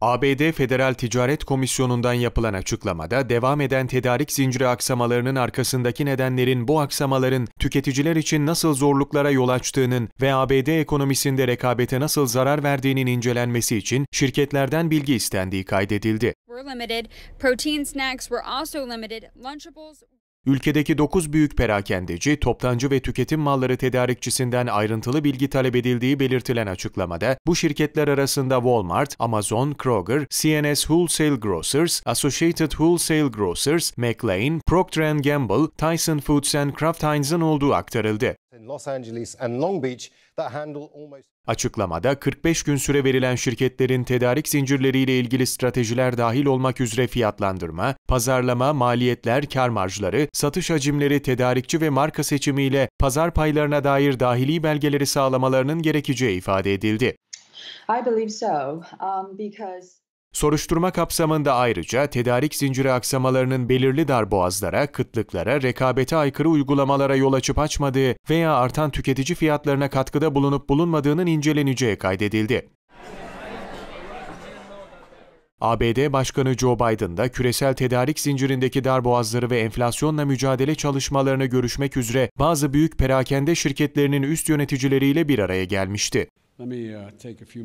ABD Federal Ticaret Komisyonu'ndan yapılan açıklamada devam eden tedarik zinciri aksamalarının arkasındaki nedenlerin bu aksamaların tüketiciler için nasıl zorluklara yol açtığının ve ABD ekonomisinde rekabete nasıl zarar verdiğinin incelenmesi için şirketlerden bilgi istendiği kaydedildi. Ülkedeki 9 büyük perakendeci, toptancı ve tüketim malları tedarikçisinden ayrıntılı bilgi talep edildiği belirtilen açıklamada, bu şirketler arasında Walmart, Amazon, Kroger, CNS Wholesale Grocers, Associated Wholesale Grocers, McLane, Procter Gamble, Tyson Foods and Kraft Heinz'ın olduğu aktarıldı. İn Los Angeles and Long Beach that handle almost Açıklamada 45 gün süre verilen şirketlerin tedarik zincirleriyle ilgili stratejiler dahil olmak üzere fiyatlandırma, pazarlama, maliyetler, kar marjları, satış hacimleri, tedarikçi ve marka seçimiyle pazar paylarına dair dahili belgeleri sağlamalarının gerekeceği ifade edildi. I believe so, um, because Soruşturma kapsamında ayrıca tedarik zinciri aksamalarının belirli darboğazlara, kıtlıklara, rekabete aykırı uygulamalara yol açıp açmadığı veya artan tüketici fiyatlarına katkıda bulunup bulunmadığının inceleneceği kaydedildi. ABD Başkanı Joe Biden da küresel tedarik zincirindeki darboğazları ve enflasyonla mücadele çalışmalarını görüşmek üzere bazı büyük perakende şirketlerinin üst yöneticileriyle bir araya gelmişti. Let me uh, take a few